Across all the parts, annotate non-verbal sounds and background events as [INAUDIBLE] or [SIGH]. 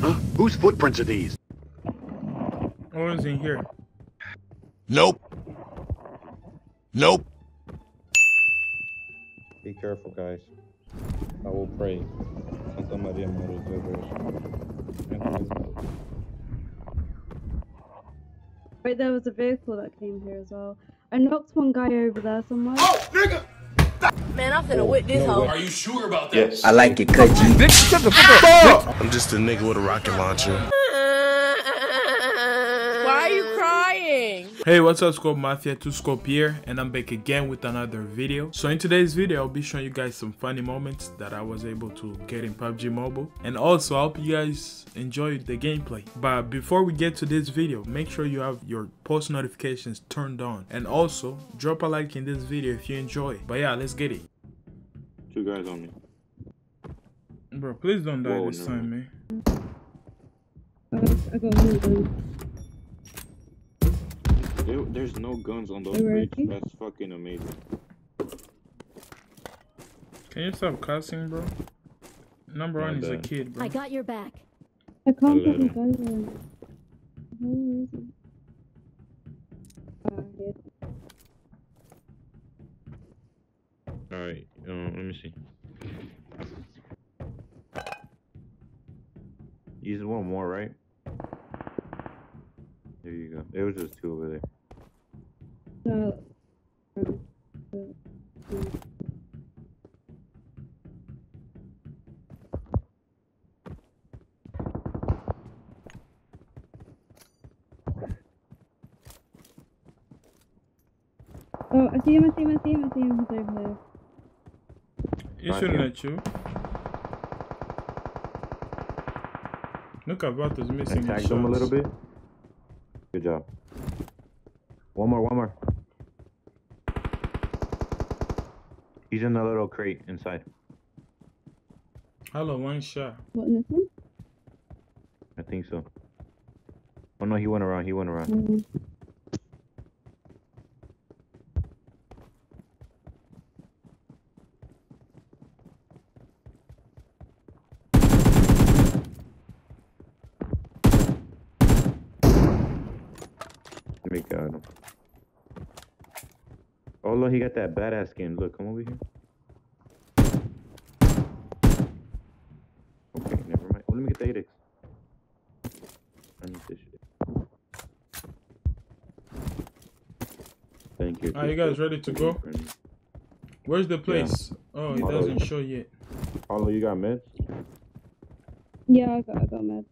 Huh? Whose footprints are these? What was in here? Nope. Nope. Be careful, guys. I will pray. Santa Maria, Mother of Wait, there was a vehicle that came here as well. I knocked one guy over there somewhere. Oh, Man, I'm finna whip this hoe. Are you sure about that? Yes. I like it, cut G. I'm just a nigga with a rocket launcher. [LAUGHS] Why are you crying? Hey, what's up Scope Mafia, 2 Scope here, and I'm back again with another video. So in today's video, I'll be showing you guys some funny moments that I was able to get in PUBG Mobile. And also, I hope you guys enjoyed the gameplay. But before we get to this video, make sure you have your post notifications turned on. And also, drop a like in this video if you enjoy. But yeah, let's get it. Two guys on me. Bro, please don't die Whoa, this never time, man. I got, one of. There, there's no guns on those Hey, bridges. Ricky? That's fucking amazing. Can you stop cussing, bro? Number one is a kid, bro. I got your back. I can't Hello. put the guys in. Where is it? Ah, here. Alright, um, let me see. Use one more, right? There you go. There was just two over there. No. the- the- Oh, I see him, I see him, I see him, I see him. He's over there. You Right shouldn't here. let you. Look at Vatos missing I his tagged him a little bit. Good job. One more, one more. He's in the little crate inside. Hello, one shot. What, in this one? I think so. Oh no, he went around. He went around. Mm. Let me got him. Oh look, he got that badass skin. Look, come over here. Okay, never mind. Oh, let me get the 8x. I need this shit. Thank you. Are you guys ready to go? Where's the place? Oh, it Follow doesn't show yet. Paulo, you got meds? Yeah, I got, I got meds.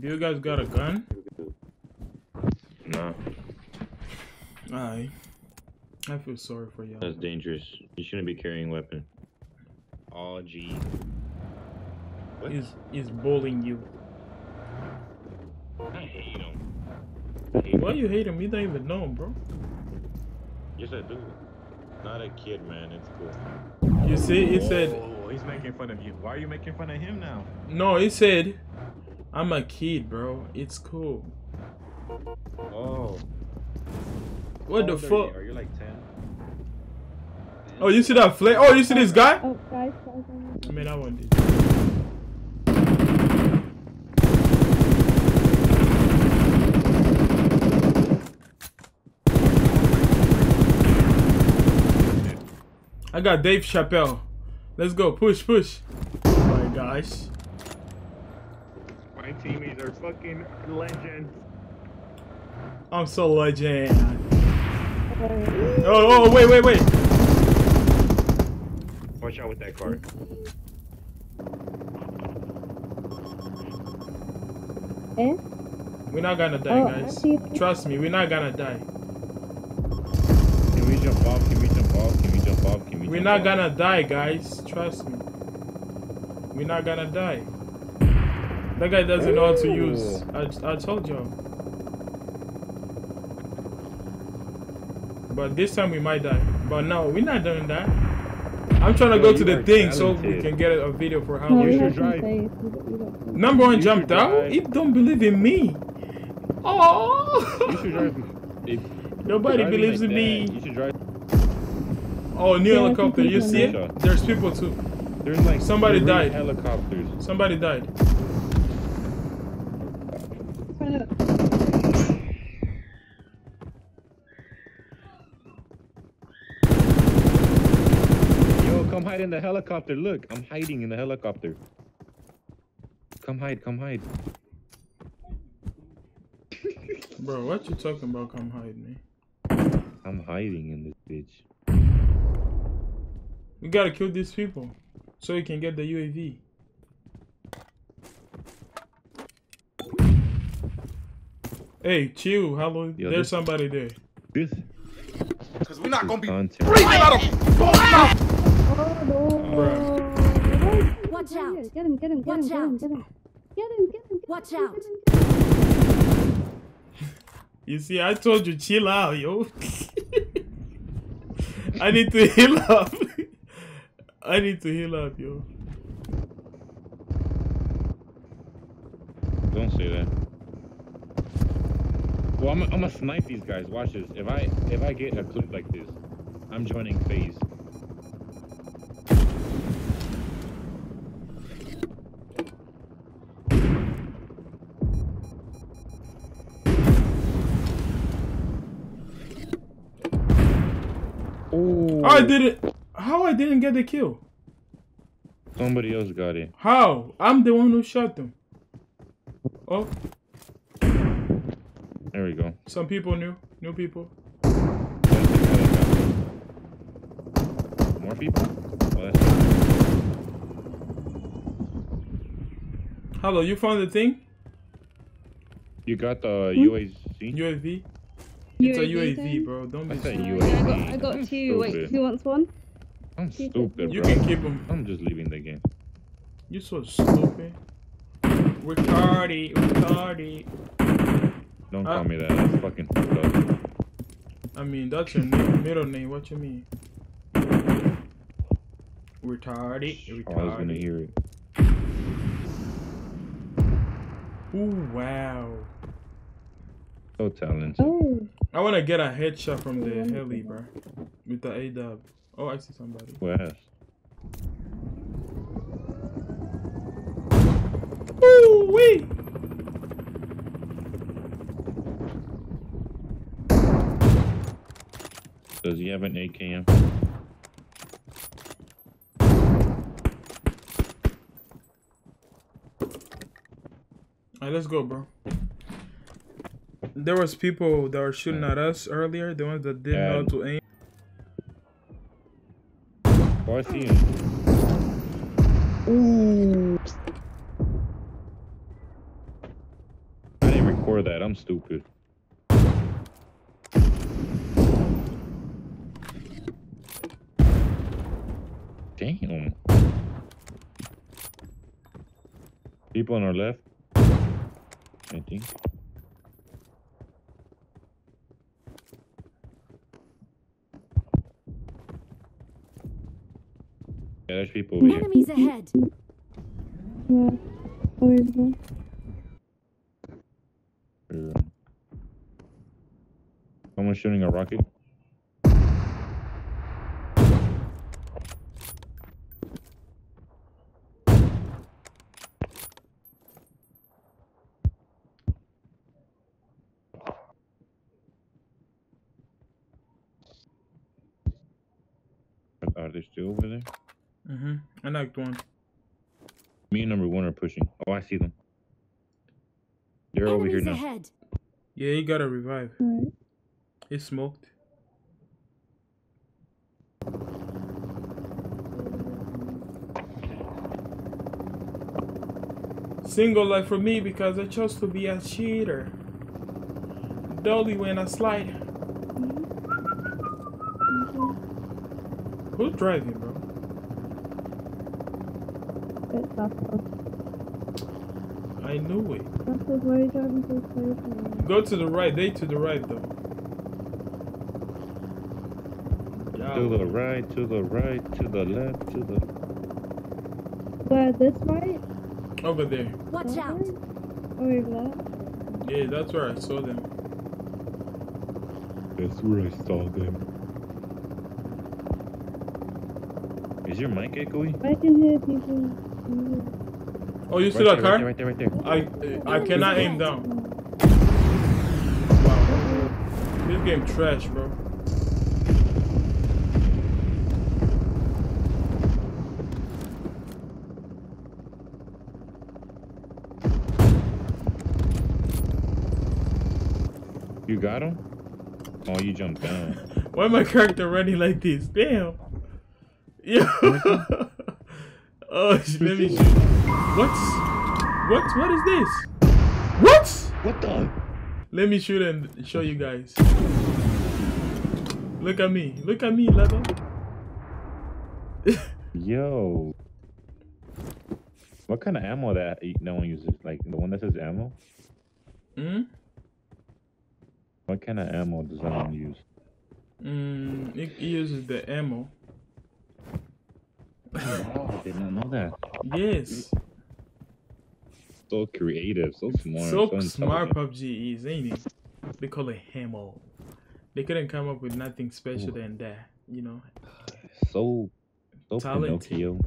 Do you guys got a gun? Nah, Aye. I feel sorry for y'all. that's dangerous. You shouldn't be carrying a weapon. Oh, G. What? He's, he's bullying you. I hate him. Hate Why him. you hate him? You don't even know him, bro. Yes, I do. Not a kid, man. It's cool. You see, he said, Oh, he's making fun of you. Why are you making fun of him now? no, he said, I'm a kid, bro. It's cool. Oh. What the How are you? fuck? Are you like 10? Oh, you see that flame? Oh, you see this guy? Oh, guys, guys, guys. I mean, that one did. I got Dave Chappelle. Let's go. Push, push. Oh my gosh. My teammates are fucking legends. I'm so legend. Oh, oh, wait, wait, wait. Watch out with that car. Eh? We're not gonna die, Oh, guys. Trust me, we're not gonna die. Can we jump off? Can we jump off? Can we jump off? Can we We're not off? gonna die, guys. Trust me. We're not gonna die. That guy doesn't know how to use. I, I told y'all. But this time we might die. But no, we're not doing that. I'm trying to Yo, go you to the are thing so we can get a, a video for how No, we we should drive. faith. We got, we got some. Number one You jumped out. drive. He don't believe in me. You Oh, should drive. Oh. Nobody believes like in that, me. You should drive. Oh, new Yeah, helicopter. You see it? that. There's people too. There's like Somebody died. Helicopters. Somebody died. Come hide in the helicopter. Look, I'm hiding in the helicopter. Come hide, come hide. [LAUGHS] Bro, what you talking about? Come hide me. I'm hiding in this bitch. We gotta kill these people so we can get the UAV. Hey, chill. Hello. Yo, There's this- somebody there. This Because we're not going to be content. breathing out of Oh no! Watch out. Get him! Get him! Get Watch him! Get him! out. Get him! Get him! Get him! Watch out. You see, I told you chill out, yo. I need to heal up. I need to heal up, yo. Don't say that. Well, I'm, I'm gonna snipe these guys. Watch this. If I if I get a clip like this, I'm joining phase. I didn't. How I didn't get the kill? somebody else got it. How? I'm the one who shot them. Oh, There we go. some people new. New people. More people? That's Hello, you found the thing? you got the hmm? UAZ? UAV? It's a UAV UAV, thing? bro. Don't I be said stupid. Oh, yeah, I got, UAV. I got I'm two. Wait, who wants one? I'm stupid, You bro. can keep them. I'm just leaving the game. You're so stupid. Retarded, retarded. Don't Uh, call me that. That's fucking fucked up. I mean, that's your name, middle name. What you mean? Retarded, retarded. Oh, I was gonna hear it. Ooh, wow. So talented. Oh, I wanna get a headshot from the heli, bro. With the A dub. Oh, I see somebody. Who asked? Ooh, wee! Does he have an AKM? Alright, let's go, bro. There was people that were shooting at us earlier, the ones that didn't know how to aim. Oh, I. Ooh. I didn't record that. I'm stupid. Damn. People on our left. I think. People here. Enemies ahead. yeah. Shooting a rocket. Are they still over there? Mm-hmm. I one. Me and number one are pushing. Oh, I see them. They're over here Enemies now. ahead. Yeah, he got a revive. Alright. He smoked. Single life for me because I chose to be a cheater. Dolly when I slide. Mm-hmm. Who's driving, bro? It's Apple. I know it. Apple's why are you driving so slowly? Go to the right. They to the right though. To the right, to the right, to the left, to the. Where, this right? Over there. Watch That out. Oh, over there? Yeah, that's where I saw them. That's where I saw them. Is your mic echoey? I can hear people. Oh, you still right, a there, car? right there, right there, right there. I I cannot aim down. Wow. This game trash, bro. You got him? Oh, you jumped down. [LAUGHS] Why my character running like this? Damn. Yo. [LAUGHS] oh, [LAUGHS] let me shoot. What? What? What is this? What? What the? Let me shoot and show you guys. Look at me. Look at me, level. [LAUGHS] Yo. What kind of ammo that no one uses? Like the one that says ammo? Hmm? What kind of ammo does that one use? Mm, it uses the ammo. Oh, I did not know that. Yes. So creative, so smart. So so smart. PUBG is, ain't it? They call it ammo. They couldn't come up with nothing special than that, you know. So, so Talented. Pinocchio.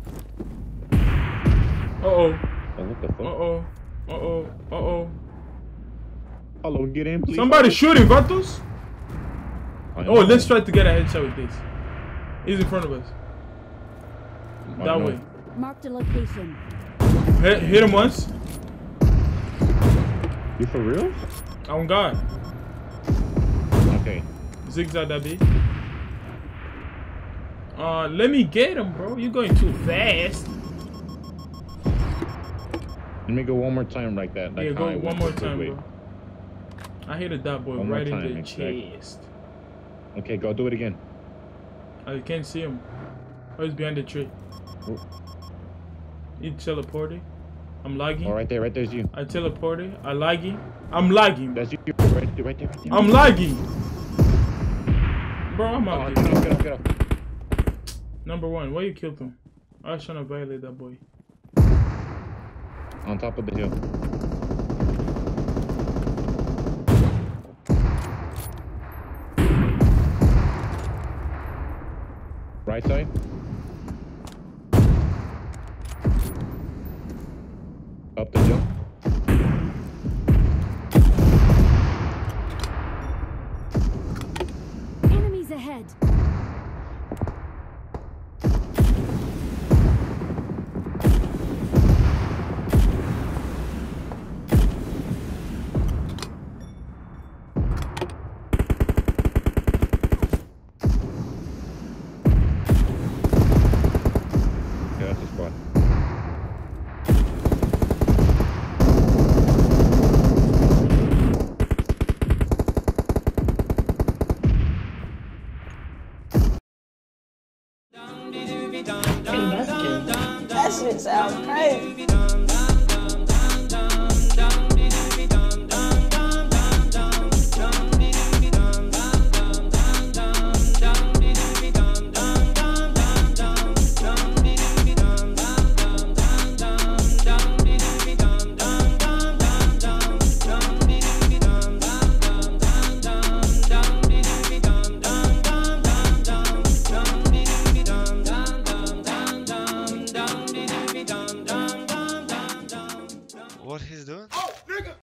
Uh oh. Oh, what the Uh fuck? oh. Uh oh. Uh oh. Hello, get in, please. Somebody shooting, Vatos? Oh, let's try to get a headshot with this. He's in front of us. I That know. way. Marked a location. Hit, hit him once. You for real? On God. Okay. Zigzag that bit. Uh, let me get him, bro. You're going too fast. Let me go one more time like that. Like yeah, go I one went more quick time, way. bro. I hit a dot boy One more right in the exactly. chest. Okay, go do it again. I can't see him. Oh, he's behind the tree. Oh. He teleported. I'm lagging. Oh, right there, right there's you. I teleported. I lagging. I'm lagging. That's you. Right there, right there, right there. I'm lagging. Bro, I'm Oh, out get up, get up, get up. Number one, why you killed him? I was trying to violate that boy. On top of the hill. Right side. Up the hill.